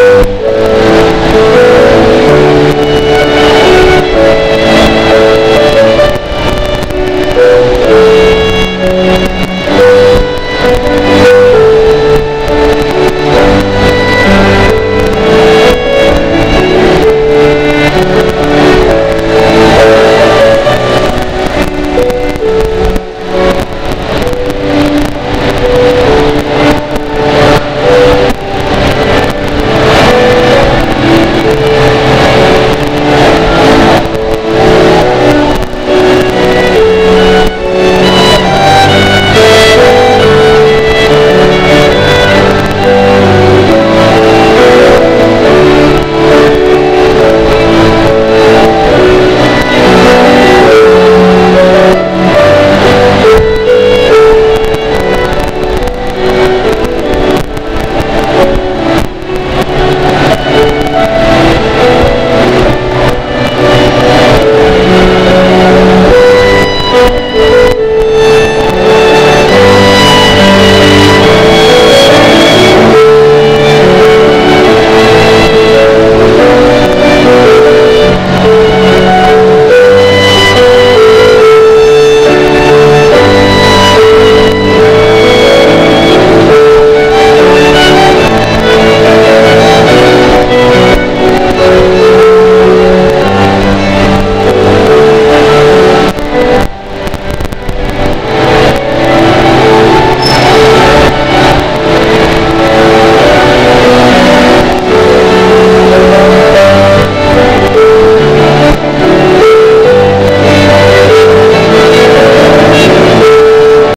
Yeah.